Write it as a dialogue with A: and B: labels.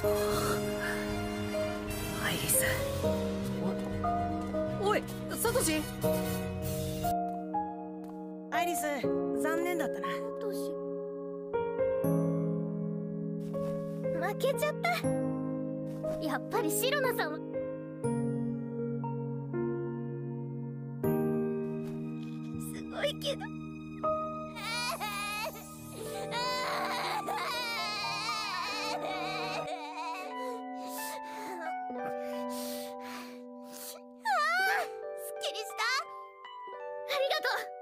A: アイリス。おおいサトシ？アイリス残念だったな。
B: どうし負けちゃった。やっぱりシロナさんは。すごいけど。ありがとう。